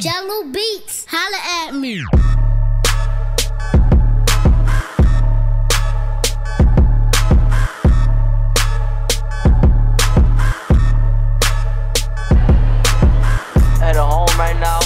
Jello Beats, holla at me. At home right now.